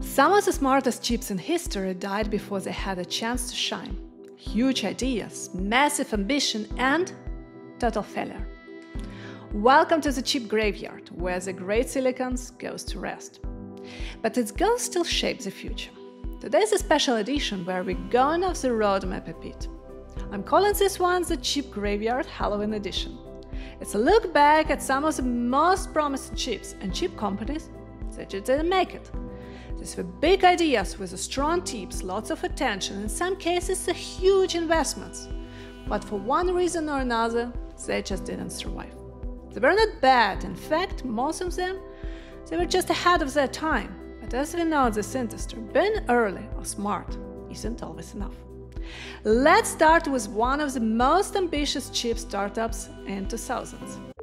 Some of the smartest chips in history died before they had a chance to shine. Huge ideas, massive ambition, and total failure. Welcome to the chip graveyard, where the great silicons goes to rest. But its ghost still shapes the future. Today is a special edition where we're going off the roadmap a bit. I'm calling this one the Chip Graveyard Halloween Edition. It's a look back at some of the most promising chips and chip companies that didn't make it. These were big ideas with strong teams, lots of attention, in some cases, huge investments. But for one reason or another, they just didn't survive. They were not bad, in fact, most of them, they were just ahead of their time. But as we know this industry, being early or smart isn't always enough. Let's start with one of the most ambitious chip startups in 2000s.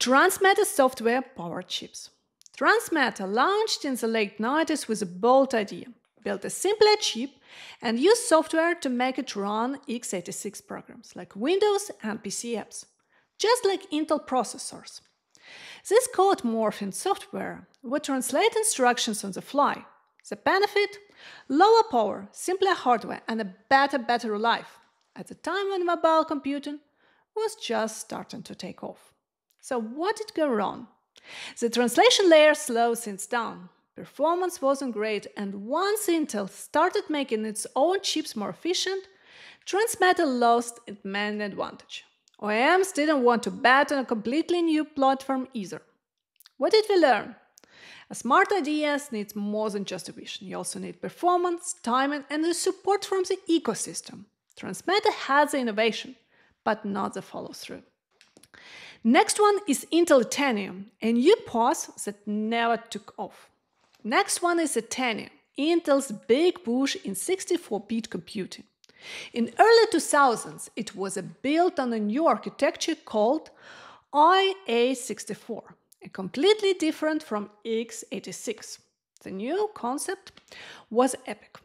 Transmeta software powered chips. Transmeta launched in the late 90s with a bold idea build a simpler chip and use software to make it run x86 programs like Windows and PC apps, just like Intel processors. This code morphing software would translate instructions on the fly. The benefit? Lower power, simpler hardware, and a better battery life at the time when mobile computing was just starting to take off. So, what did go wrong? The translation layer slowed things down. Performance wasn't great, and once Intel started making its own chips more efficient, Transmeta lost its main advantage. OEMs didn't want to bet on a completely new platform either. What did we learn? A smart ideas needs more than just a vision. You also need performance, timing, and the support from the ecosystem. Transmeta has the innovation, but not the follow through. Next one is Intel Itanium, a new POS that never took off. Next one is Itanium, Intel's big push in 64-bit computing. In early 2000s, it was built on a new architecture called IA64, a completely different from x86. The new concept was EPIC,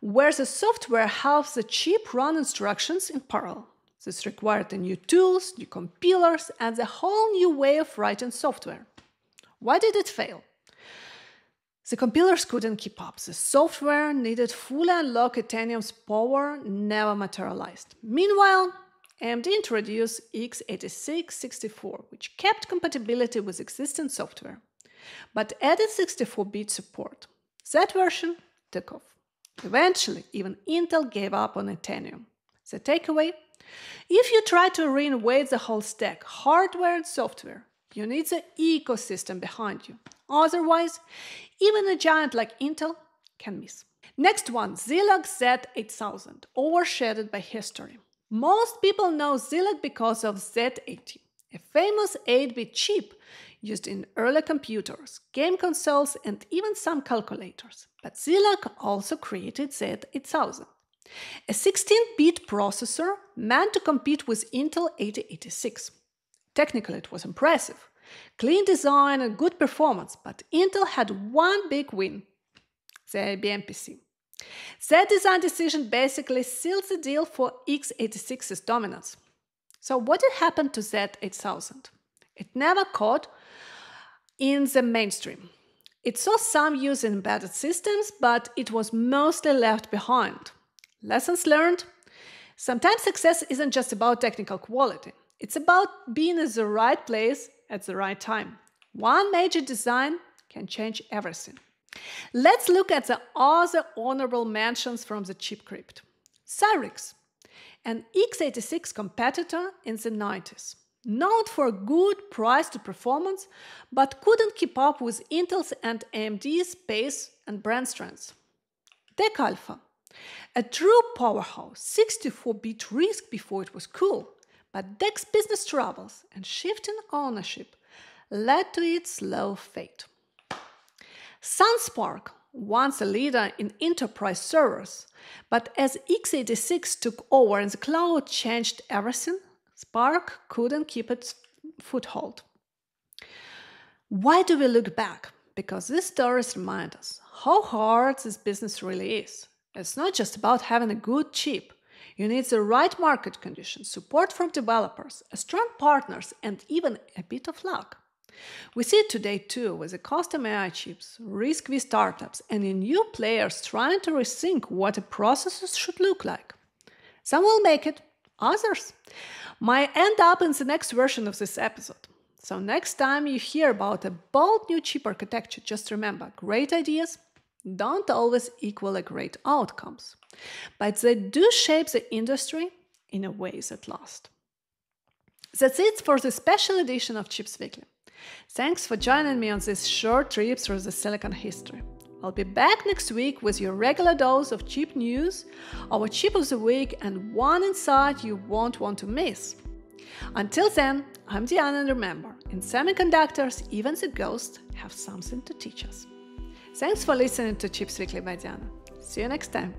where the software helps the chip run instructions in parallel. This required new tools, new compilers, and a whole new way of writing software. Why did it fail? The compilers couldn't keep up. The software needed fully unlock Itanium's power never materialized. Meanwhile, AMD introduced x86-64, which kept compatibility with existing software, but added 64-bit support. That version took off. Eventually, even Intel gave up on Itanium. The takeaway? If you try to reinvent the whole stack, hardware and software, you need the ecosystem behind you. Otherwise, even a giant like Intel can miss. Next one, Zilog Z8000, overshadowed by history. Most people know Zilog because of Z80, a famous 8-bit chip used in early computers, game consoles, and even some calculators. But Zilog also created Z8000, a 16-bit processor meant to compete with Intel 8086. Technically, it was impressive. Clean design and good performance, but Intel had one big win the IBM PC. That design decision basically sealed the deal for x86's dominance. So, what did happen to Z8000? It never caught in the mainstream. It saw some use in embedded systems, but it was mostly left behind. Lessons learned? Sometimes success isn't just about technical quality, it's about being in the right place at the right time. One major design can change everything. Let's look at the other honorable mentions from the chip crypt. Cyrix, an x86 competitor in the 90s, known for good price to performance, but couldn't keep up with Intel's and AMD's pace and brand strength. strengths. DEC Alpha, a true powerhouse, 64-bit RISC before it was cool, but DEC's business troubles and shifting ownership led to its slow fate. Sun SPARC, once a leader in enterprise servers, but as x86 took over and the cloud changed everything, SPARC couldn't keep its foothold. Why do we look back? Because these stories remind us how hard this business really is. It's not just about having a good chip. You need the right market conditions, support from developers, strong partners, and even a bit of luck. We see it today too with the custom AI chips, risky startups, and new players trying to rethink what a processor should look like. Some will make it, others might end up in the next version of this episode. So, next time you hear about a bold new chip architecture, just remember great ideas don't always equal a great outcomes, but they do shape the industry in a way that last. That's it for the special edition of Chips Weekly. Thanks for joining me on this short trip through the silicon history. I'll be back next week with your regular dose of chip news, our chip of the week, and one insight you won't want to miss. Until then, I'm Diana, and remember, in semiconductors, even the ghosts have something to teach us. Thanks for listening to Chips Weekly by Diana. See you next time.